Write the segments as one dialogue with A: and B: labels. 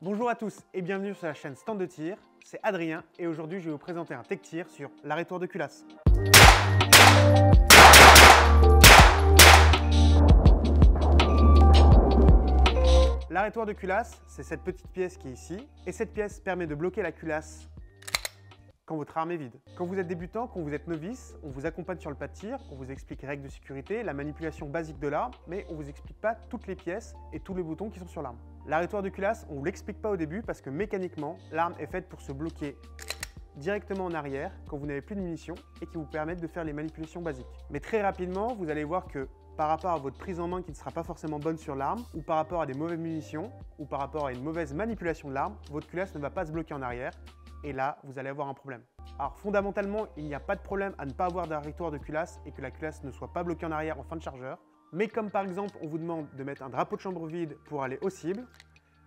A: Bonjour à tous et bienvenue sur la chaîne Stand de tir, c'est Adrien et aujourd'hui je vais vous présenter un tech tir sur l'arrêtoir de culasse. L'arrêtoir de culasse, c'est cette petite pièce qui est ici et cette pièce permet de bloquer la culasse quand votre arme est vide. Quand vous êtes débutant, quand vous êtes novice, on vous accompagne sur le pas de tir, on vous explique les règles de sécurité, la manipulation basique de l'arme, mais on vous explique pas toutes les pièces et tous les boutons qui sont sur l'arme. L'arrêtoir de culasse, on ne vous l'explique pas au début parce que mécaniquement, l'arme est faite pour se bloquer directement en arrière quand vous n'avez plus de munitions et qui vous permettent de faire les manipulations basiques. Mais très rapidement, vous allez voir que par rapport à votre prise en main qui ne sera pas forcément bonne sur l'arme, ou par rapport à des mauvaises munitions, ou par rapport à une mauvaise manipulation de l'arme, votre culasse ne va pas se bloquer en arrière et là, vous allez avoir un problème. Alors fondamentalement, il n'y a pas de problème à ne pas avoir d'arritoire de culasse et que la culasse ne soit pas bloquée en arrière en fin de chargeur. Mais comme par exemple, on vous demande de mettre un drapeau de chambre vide pour aller aux cibles,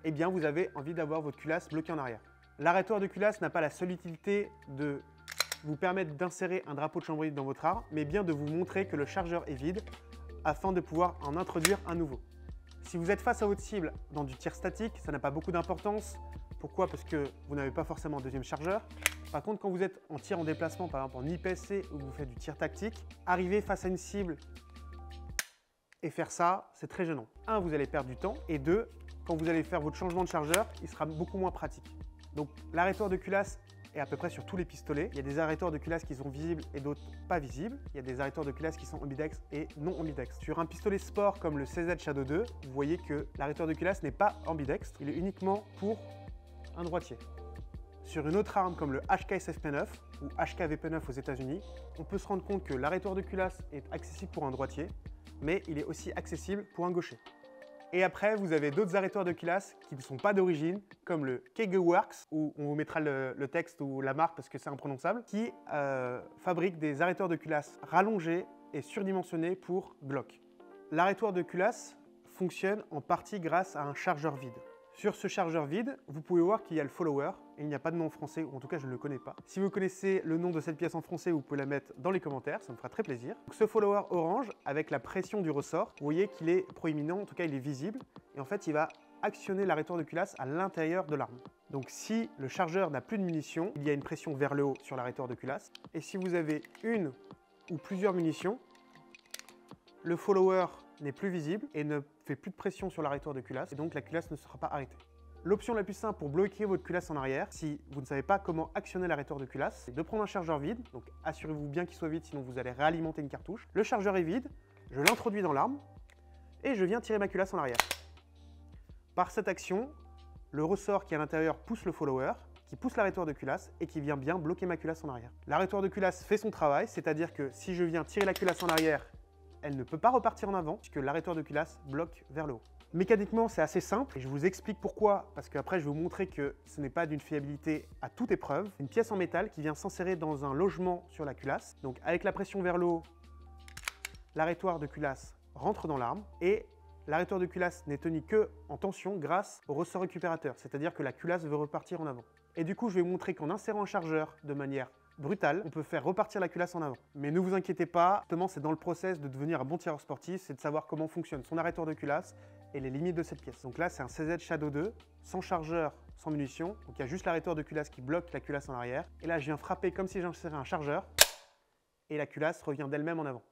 A: eh bien vous avez envie d'avoir votre culasse bloquée en arrière. L'arrêtoire de culasse n'a pas la seule utilité de vous permettre d'insérer un drapeau de chambre vide dans votre arme, mais bien de vous montrer que le chargeur est vide afin de pouvoir en introduire un nouveau. Si vous êtes face à votre cible dans du tir statique, ça n'a pas beaucoup d'importance. Pourquoi? Parce que vous n'avez pas forcément un deuxième chargeur. Par contre, quand vous êtes en tir en déplacement, par exemple en IPSC ou vous faites du tir tactique, arriver face à une cible et faire ça, c'est très gênant. Un, vous allez perdre du temps. Et deux, quand vous allez faire votre changement de chargeur, il sera beaucoup moins pratique. Donc l'arrêtoir de culasse est à peu près sur tous les pistolets. Il y a des arrêtoirs de culasse qui sont visibles et d'autres pas visibles. Il y a des arrêtoirs de culasse qui sont ambidex et non ambidex. Sur un pistolet sport comme le CZ Shadow 2, vous voyez que l'arrêtoir de culasse n'est pas ambidex. Il est uniquement pour un droitier. Sur une autre arme comme le HKSFP9 ou HKVP9 aux États-Unis, on peut se rendre compte que l'arrêtoir de culasse est accessible pour un droitier, mais il est aussi accessible pour un gaucher. Et après, vous avez d'autres arrêtoirs de culasse qui ne sont pas d'origine, comme le Kegeworks, où on vous mettra le, texte ou la marque parce que c'est imprononçable, qui euh, fabrique des arrêtoires de culasse rallongés et surdimensionnés pour Glock. L'arrêtoir de culasse fonctionne en partie grâce à un chargeur vide. Sur ce chargeur vide, vous pouvez voir qu'il y a le follower, il n'y a pas de nom français, ou en tout cas je ne le connais pas. Si vous connaissez le nom de cette pièce en français, vous pouvez la mettre dans les commentaires, ça me fera très plaisir. ce follower orange, avec la pression du ressort, vous voyez qu'il est proéminent, en tout cas il est visible, et en fait il va actionner l'arrêteur de culasse à l'intérieur de l'arme. Donc si le chargeur n'a plus de munitions, il y a une pression vers le haut sur l'arrêteur de culasse. Et si vous avez une ou plusieurs munitions, le follower n'est plus visible et ne fait plus de pression sur l'arrêteur de culasse et donc la culasse ne sera pas arrêtée. L'option la plus simple pour bloquer votre culasse en arrière, si vous ne savez pas comment actionner l'arrêteur de culasse, c'est de prendre un chargeur vide, donc assurez-vous bien qu'il soit vide sinon vous allez réalimenter une cartouche. Le chargeur est vide, je l'introduis dans l'arme et je viens tirer ma culasse en arrière. Par cette action, le ressort qui est à l'intérieur pousse le follower, qui pousse l'arrêteur de culasse et qui vient bien bloquer ma culasse en arrière. L'arrêteur de culasse fait son travail, c'est-à-dire que si je viens tirer la culasse en arrière elle ne peut pas repartir en avant puisque l'arrêteur de culasse bloque vers le haut. Mécaniquement, c'est assez simple et je vous explique pourquoi, parce qu'après je vais vous montrer que ce n'est pas d'une fiabilité à toute épreuve. Une pièce en métal qui vient s'insérer dans un logement sur la culasse. Donc avec la pression vers le haut, l'arrêtoire de culasse rentre dans l'arme et l'arrêteur de culasse n'est tenu que en tension grâce au ressort récupérateur, c'est-à-dire que la culasse veut repartir en avant. Et du coup, je vais vous montrer qu'en insérant un chargeur de manière brutal, on peut faire repartir la culasse en avant. Mais ne vous inquiétez pas, justement c'est dans le process de devenir un bon tireur sportif, c'est de savoir comment fonctionne son arrêteur de culasse et les limites de cette pièce. Donc là c'est un CZ Shadow 2, sans chargeur, sans munitions, donc il y a juste l'arrêteur de culasse qui bloque la culasse en arrière. Et là je viens frapper comme si j'insérais un chargeur, et la culasse revient d'elle-même en avant.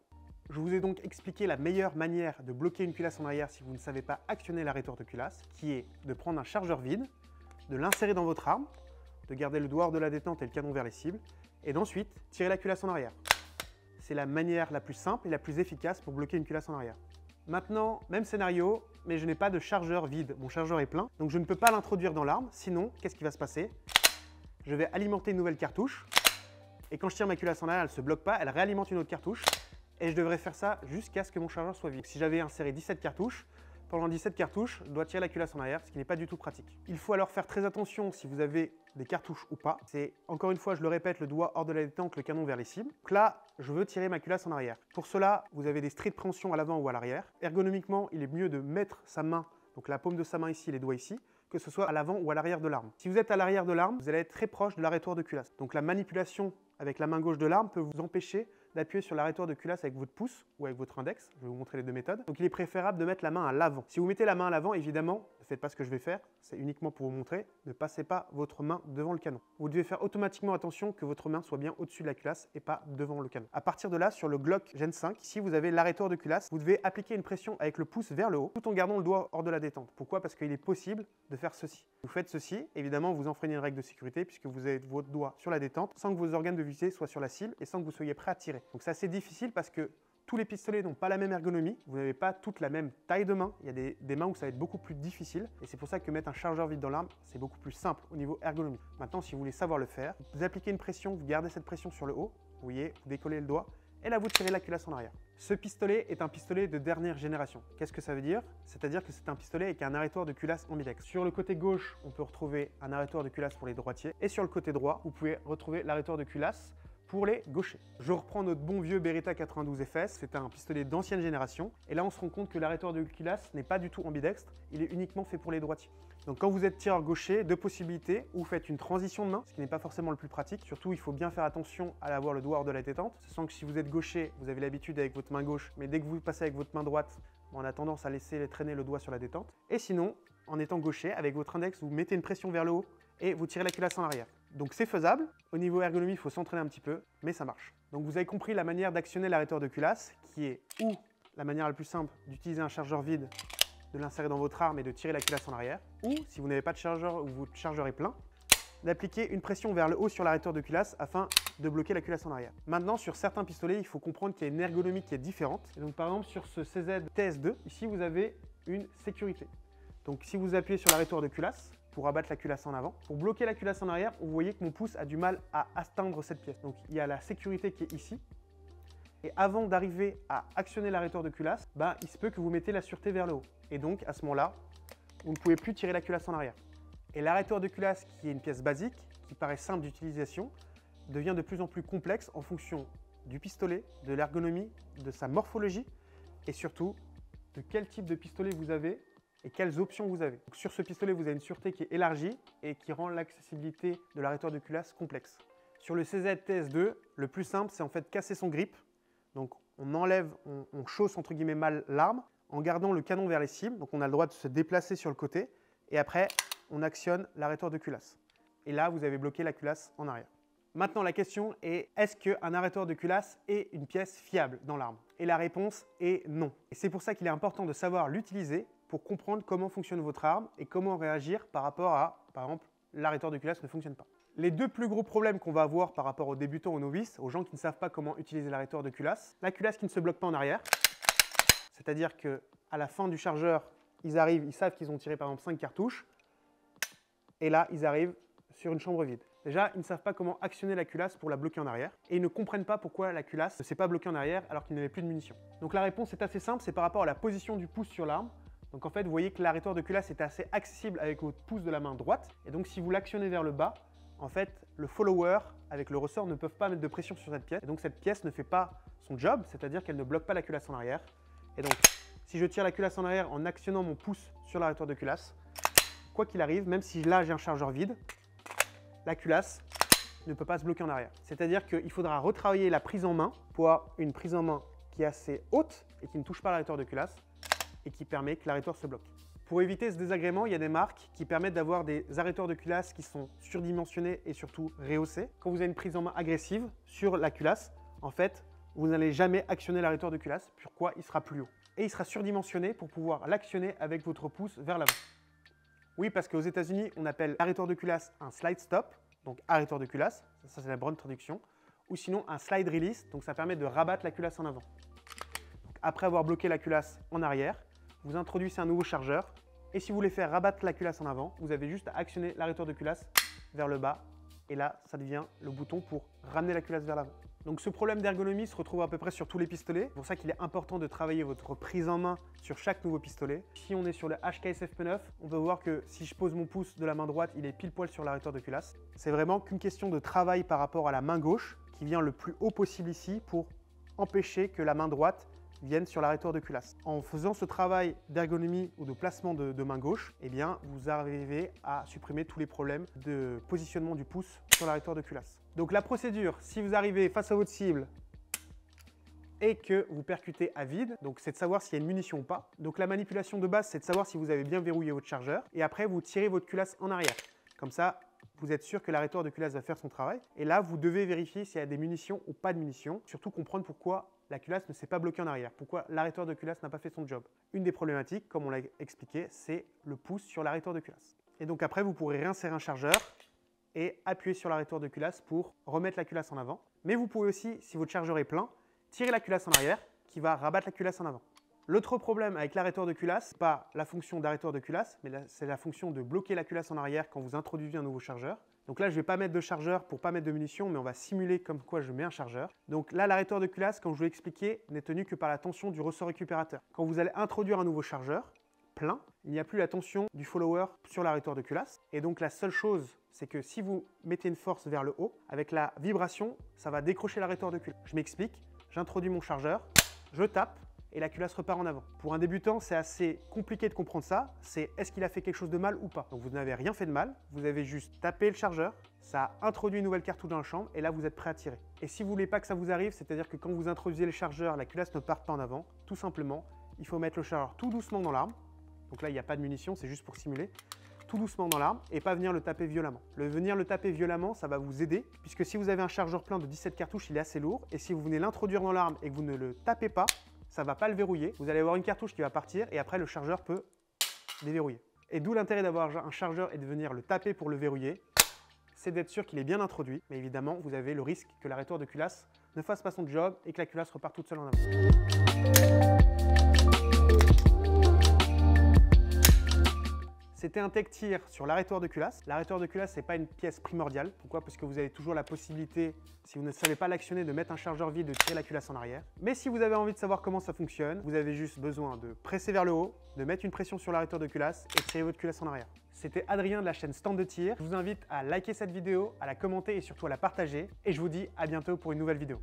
A: Je vous ai donc expliqué la meilleure manière de bloquer une culasse en arrière si vous ne savez pas actionner l'arrêteur de culasse, qui est de prendre un chargeur vide, de l'insérer dans votre arme, de garder le doigt de la détente et le canon vers les cibles, et d'ensuite tirer la culasse en arrière. C'est la manière la plus simple et la plus efficace pour bloquer une culasse en arrière. Maintenant, même scénario, mais je n'ai pas de chargeur vide. Mon chargeur est plein, donc je ne peux pas l'introduire dans l'arme. Sinon, qu'est-ce qui va se passer? Je vais alimenter une nouvelle cartouche. Et quand je tire ma culasse en arrière, elle ne se bloque pas, elle réalimente une autre cartouche. Et je devrais faire ça jusqu'à ce que mon chargeur soit vide. Si j'avais inséré 17 cartouches, pendant 17 cartouches, je dois tirer la culasse en arrière, ce qui n'est pas du tout pratique. Il faut alors faire très attention si vous avez des cartouches ou pas. C'est, encore une fois, je le répète, le doigt hors de la détente, le canon vers les cibles. Donc là, je veux tirer ma culasse en arrière. Pour cela, vous avez des de préhension à l'avant ou à l'arrière. Ergonomiquement, il est mieux de mettre sa main, donc la paume de sa main ici, les doigts ici, que ce soit à l'avant ou à l'arrière de l'arme. Si vous êtes à l'arrière de l'arme, vous allez être très proche de l'arrêtoire de culasse. Donc la manipulation avec la main gauche de l'arme peut vous empêcher d'appuyer sur l'arrêteur de culasse avec votre pouce ou avec votre index. Je vais vous montrer les deux méthodes. Donc il est préférable de mettre la main à l'avant. Si vous mettez la main à l'avant, évidemment, faites pas ce que je vais faire, c'est uniquement pour vous montrer, ne passez pas votre main devant le canon. Vous devez faire automatiquement attention que votre main soit bien au-dessus de la culasse et pas devant le canon. À partir de là, sur le Glock Gen 5, ici vous avez l'arrêteur de culasse, vous devez appliquer une pression avec le pouce vers le haut, tout en gardant le doigt hors de la détente. Pourquoi? Parce qu'il est possible de faire ceci. Vous faites ceci, évidemment vous enfreignez une règle de sécurité puisque vous avez votre doigt sur la détente sans que vos organes de visée soient sur la cible et sans que vous soyez prêt à tirer. Donc c'est assez difficile parce que tous les pistolets n'ont pas la même ergonomie, vous n'avez pas toute la même taille de main, il y a des, mains où ça va être beaucoup plus difficile, et c'est pour ça que mettre un chargeur vide dans l'arme, c'est beaucoup plus simple au niveau ergonomie. Maintenant, si vous voulez savoir le faire, vous appliquez une pression, vous gardez cette pression sur le haut, vous voyez, vous décollez le doigt, et là vous tirez la culasse en arrière. Ce pistolet est un pistolet de dernière génération. Qu'est-ce que ça veut dire? C'est-à-dire que c'est un pistolet avec un arrêteur de culasse ambidex. Sur le côté gauche, on peut retrouver un arrêteur de culasse pour les droitiers, et sur le côté droit, vous pouvez retrouver l'arrêteur de culasse pour les gauchers. Je reprends notre bon vieux Beretta 92 FS, c'est un pistolet d'ancienne génération. Et là, on se rend compte que l'arrêteur de culasse n'est pas du tout ambidextre, il est uniquement fait pour les droitiers. Donc quand vous êtes tireur gaucher, deux possibilités, ou vous faites une transition de main, ce qui n'est pas forcément le plus pratique. Surtout, il faut bien faire attention à avoir le doigt hors de la détente. Sachant que si vous êtes gaucher, vous avez l'habitude avec votre main gauche, mais dès que vous passez avec votre main droite, on a tendance à laisser traîner le doigt sur la détente. Et sinon, en étant gaucher, avec votre index, vous mettez une pression vers le haut et vous tirez la culasse en arrière. Donc c'est faisable. Au niveau ergonomie, il faut s'entraîner un petit peu, mais ça marche. Donc vous avez compris la manière d'actionner l'arrêteur de culasse, qui est ou la manière la plus simple d'utiliser un chargeur vide, de l'insérer dans votre arme et de tirer la culasse en arrière, ou si vous n'avez pas de chargeur ou votre chargeur plein, d'appliquer une pression vers le haut sur l'arrêteur de culasse afin de bloquer la culasse en arrière. Maintenant, sur certains pistolets, il faut comprendre qu'il y a une ergonomie qui est différente. donc par exemple, sur ce CZ TS2, ici vous avez une sécurité. Donc si vous appuyez sur l'arrêteur de culasse, pour abattre la culasse en avant. Pour bloquer la culasse en arrière, vous voyez que mon pouce a du mal à atteindre cette pièce. Donc il y a la sécurité qui est ici. Et avant d'arriver à actionner l'arrêteur de culasse, bah, il se peut que vous mettez la sûreté vers le haut. Et donc à ce moment-là, vous ne pouvez plus tirer la culasse en arrière. Et l'arrêteur de culasse, qui est une pièce basique, qui paraît simple d'utilisation, devient de plus en plus complexe en fonction du pistolet, de l'ergonomie, de sa morphologie et surtout de quel type de pistolet vous avez et quelles options vous avez. sur ce pistolet, vous avez une sûreté qui est élargie et qui rend l'accessibilité de l'arrêteur de culasse complexe. Sur le CZ TS2, le plus simple, c'est en fait casser son grip. Donc on enlève, on, chausse entre guillemets mal l'arme en gardant le canon vers les cibles. Donc on a le droit de se déplacer sur le côté et après on actionne l'arrêteur de culasse. Et là, vous avez bloqué la culasse en arrière. Maintenant, la question est est-ce qu'un arrêteur de culasse est une pièce fiable dans l'arme Et la réponse est non. Et c'est pour ça qu'il est important de savoir l'utiliser pour comprendre comment fonctionne votre arme et comment réagir par rapport à, par exemple, l'arrêteur de culasse ne fonctionne pas. Les deux plus gros problèmes qu'on va avoir par rapport aux débutants, aux novices, aux gens qui ne savent pas comment utiliser l'arrêteur de culasse, la culasse qui ne se bloque pas en arrière, c'est-à-dire que à la fin du chargeur, ils arrivent, ils savent qu'ils ont tiré par exemple 5 cartouches, et là, ils arrivent sur une chambre vide. Déjà, ils ne savent pas comment actionner la culasse pour la bloquer en arrière, et ils ne comprennent pas pourquoi la culasse ne s'est pas bloquée en arrière alors qu'il n'avait plus de munitions. Donc la réponse est assez simple, c'est par rapport à la position du pouce sur l'arme. Donc en fait, vous voyez que l'arrêteur de culasse est assez accessible avec votre pouce de la main droite. Et donc si vous l'actionnez vers le bas, en fait, le follower avec le ressort ne peuvent pas mettre de pression sur cette pièce. Et donc cette pièce ne fait pas son job, c'est-à-dire qu'elle ne bloque pas la culasse en arrière. Et donc, si je tire la culasse en arrière en actionnant mon pouce sur l'arrêteur de culasse, quoi qu'il arrive, même si là j'ai un chargeur vide, la culasse ne peut pas se bloquer en arrière. C'est-à-dire qu'il faudra retravailler la prise en main pour avoir une prise en main qui est assez haute et qui ne touche pas l'arrêteur de culasse et qui permet que l'arrêteur se bloque. Pour éviter ce désagrément, il y a des marques qui permettent d'avoir des arrêteurs de culasse qui sont surdimensionnés et surtout rehaussés. Quand vous avez une prise en main agressive sur la culasse, en fait, vous n'allez jamais actionner l'arrêteur de culasse. Pourquoi? Il sera plus haut. Et il sera surdimensionné pour pouvoir l'actionner avec votre pouce vers l'avant. Oui, parce qu'aux États-Unis, on appelle l'arrêteur de culasse un slide stop, donc arrêteur de culasse, ça c'est la bonne traduction, ou sinon un slide release, donc ça permet de rabattre la culasse en avant. après avoir bloqué la culasse en arrière, vous introduisez un nouveau chargeur. Et si vous voulez faire rabattre la culasse en avant, vous avez juste à actionner l'arrêteur de culasse vers le bas. Et là, ça devient le bouton pour ramener la culasse vers l'avant. Donc ce problème d'ergonomie se retrouve à peu près sur tous les pistolets. C'est pour ça qu'il est important de travailler votre prise en main sur chaque nouveau pistolet. Si on est sur le HKSF P9, on peut voir que si je pose mon pouce de la main droite, il est pile poil sur l'arrêteur de culasse. C'est vraiment qu'une question de travail par rapport à la main gauche qui vient le plus haut possible ici pour empêcher que la main droite viennent sur l'arrêteur de culasse. En faisant ce travail d'ergonomie ou de placement de, main gauche, eh bien, vous arrivez à supprimer tous les problèmes de positionnement du pouce sur l'arrêteur de culasse. Donc la procédure, si vous arrivez face à votre cible et que vous percutez à vide, donc c'est de savoir s'il y a une munition ou pas. Donc la manipulation de base, c'est de savoir si vous avez bien verrouillé votre chargeur et après vous tirez votre culasse en arrière. Comme ça, vous êtes sûr que l'arrêteur de culasse va faire son travail. Et là, vous devez vérifier s'il y a des munitions ou pas de munitions. Surtout comprendre pourquoi la culasse ne s'est pas bloquée en arrière. Pourquoi l'arrêteur de culasse n'a pas fait son job. Une des problématiques, comme on l'a expliqué, c'est le pouce sur l'arrêteur de culasse. Et donc après, vous pourrez réinsérer un chargeur et appuyer sur l'arrêteur de culasse pour remettre la culasse en avant. Mais vous pouvez aussi, si votre chargeur est plein, tirer la culasse en arrière qui va rabattre la culasse en avant. L'autre problème avec l'arrêteur de culasse, pas la fonction d'arrêteur de culasse, mais c'est la fonction de bloquer la culasse en arrière quand vous introduisez un nouveau chargeur. Donc là, je ne vais pas mettre de chargeur pour pas mettre de munitions, mais on va simuler comme quoi je mets un chargeur. Donc là, l'arrêteur de culasse, comme je vous l'ai expliqué, n'est tenu que par la tension du ressort récupérateur. Quand vous allez introduire un nouveau chargeur plein, il n'y a plus la tension du follower sur l'arrêteur de culasse. Et donc la seule chose, c'est que si vous mettez une force vers le haut, avec la vibration, ça va décrocher l'arrêteur de culasse. Je m'explique, j'introduis mon chargeur, je tape, et la culasse repart en avant. Pour un débutant, c'est assez compliqué de comprendre ça. C'est est-ce qu'il a fait quelque chose de mal ou pas? Donc vous n'avez rien fait de mal, vous avez juste tapé le chargeur, ça a introduit une nouvelle cartouche dans la chambre et là vous êtes prêt à tirer. Et si vous voulez pas que ça vous arrive, c'est-à-dire que quand vous introduisez le chargeur, la culasse ne part pas en avant, tout simplement, il faut mettre le chargeur tout doucement dans l'arme. Donc là, il n'y a pas de munitions, c'est juste pour simuler tout doucement dans l'arme et pas venir le taper violemment. Le venir le taper violemment, ça va vous aider puisque si vous avez un chargeur plein de 17 cartouches, il est assez lourd et si vous venez l'introduire dans l'arme et que vous ne le tapez pas, ça va pas le verrouiller. Vous allez avoir une cartouche qui va partir et après le chargeur peut déverrouiller. Et d'où l'intérêt d'avoir un chargeur et de venir le taper pour le verrouiller, c'est d'être sûr qu'il est bien introduit. Mais évidemment, vous avez le risque que l'arrêteur de culasse ne fasse pas son job et que la culasse reparte toute seule en avant. C'était un tech tir sur l'arrêteur de culasse. L'arrêteur de culasse, n'est pas une pièce primordiale. Pourquoi? Parce que vous avez toujours la possibilité, si vous ne savez pas l'actionner, de mettre un chargeur vide, de tirer la culasse en arrière. Mais si vous avez envie de savoir comment ça fonctionne, vous avez juste besoin de presser vers le haut, de mettre une pression sur l'arrêteur de culasse et tirer votre culasse en arrière. C'était Adrien de la chaîne Stand de tir. Je vous invite à liker cette vidéo, à la commenter et surtout à la partager. Et je vous dis à bientôt pour une nouvelle vidéo.